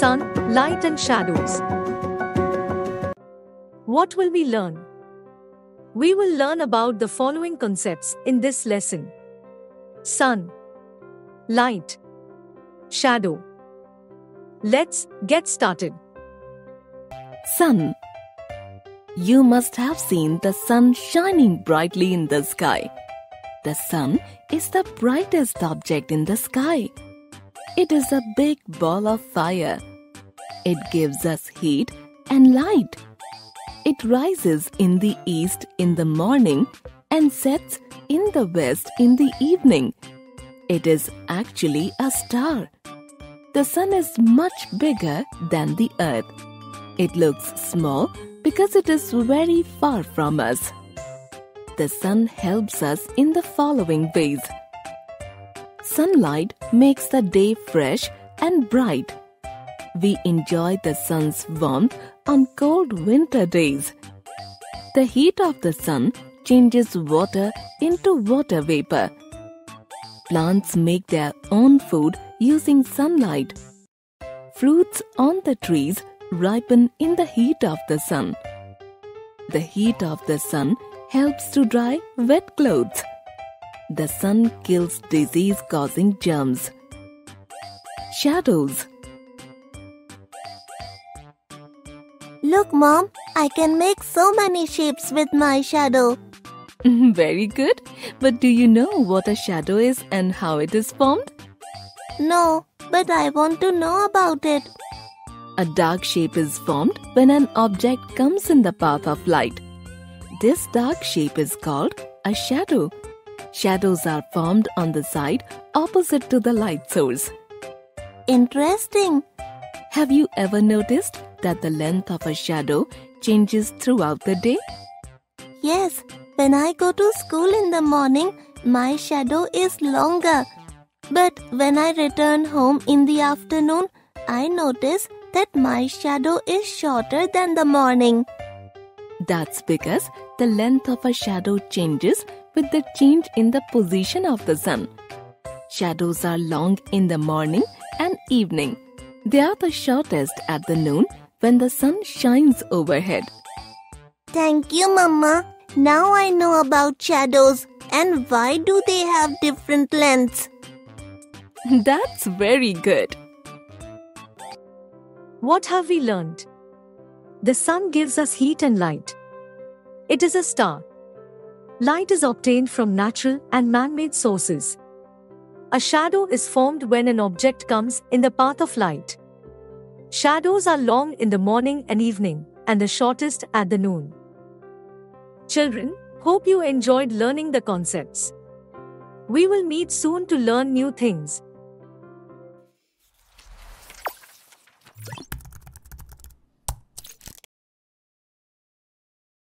sun, light, and shadows. What will we learn? We will learn about the following concepts in this lesson sun, light, shadow. Let's get started. Sun. You must have seen the sun shining brightly in the sky. The sun is the brightest object in the sky. It is a big ball of fire. It gives us heat and light. It rises in the east in the morning and sets in the west in the evening. It is actually a star. The sun is much bigger than the earth. It looks small because it is very far from us. The sun helps us in the following ways. Sunlight makes the day fresh and bright. We enjoy the sun's warmth on cold winter days. The heat of the sun changes water into water vapor. Plants make their own food using sunlight. Fruits on the trees ripen in the heat of the sun. The heat of the sun helps to dry wet clothes. The sun kills disease causing germs. Shadows. Look, Mom, I can make so many shapes with my shadow. Very good. But do you know what a shadow is and how it is formed? No, but I want to know about it. A dark shape is formed when an object comes in the path of light. This dark shape is called a shadow. Shadows are formed on the side opposite to the light source. Interesting. Have you ever noticed that the length of a shadow changes throughout the day? Yes, when I go to school in the morning, my shadow is longer. But when I return home in the afternoon, I notice that my shadow is shorter than the morning. That's because the length of a shadow changes with the change in the position of the sun. Shadows are long in the morning and evening. They are the shortest at the noon when the sun shines overhead. Thank you, Mama. Now I know about shadows and why do they have different lengths. That's very good. What have we learned? The sun gives us heat and light. It is a star. Light is obtained from natural and man made sources. A shadow is formed when an object comes in the path of light. Shadows are long in the morning and evening, and the shortest at the noon. Children, hope you enjoyed learning the concepts. We will meet soon to learn new things.